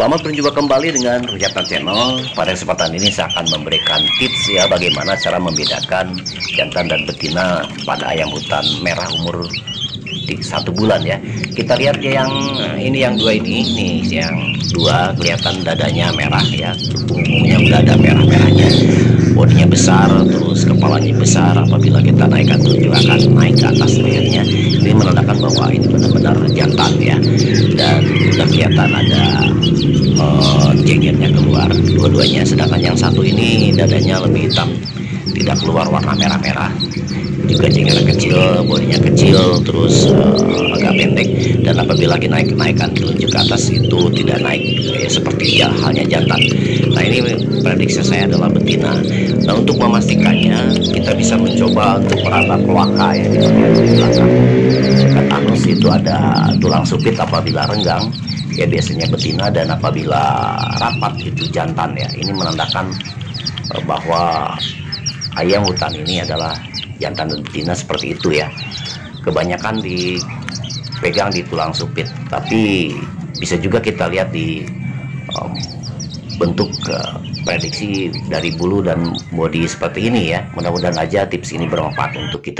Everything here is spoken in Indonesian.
Selamat berjumpa kembali dengan Rujatan Channel. Pada kesempatan ini saya akan memberikan tips ya bagaimana cara membedakan jantan dan betina pada ayam hutan merah umur satu bulan ya. Kita lihat ya yang ini yang dua ini, nih yang dua kelihatan dadanya merah ya, tubuhnya udah ada merah-merahnya, bodinya besar, terus kepalanya besar. Apabila kita naikkan juga akan naik ke atas lehernya. Ini menandakan bahwa ini benar-benar jantan ya, dan sudah kelihatan ada dua-duanya sedangkan yang satu ini dadanya lebih hitam. Tidak keluar warna merah-merah. Juga jenggernya kecil bodinya kecil terus uh, agak pendek. Dan apabila naik kenaikan telunjuk ke atas itu tidak naik. Ya, seperti ya, halnya jantan. Nah ini prediksi saya adalah betina. Nah untuk memastikannya kita bisa mencoba untuk meraba kloaka ya di belakang. Dekat anus itu ada tulang supit apabila renggang ya biasanya betina dan apabila rapat itu jantan ya ini menandakan uh, bahwa ayam hutan ini adalah jantan dan betina seperti itu ya. Kebanyakan dipegang di tulang supit tapi bisa juga kita lihat di um, bentuk uh, prediksi dari bulu dan bodi seperti ini ya. Mudah-mudahan aja tips ini bermanfaat untuk kita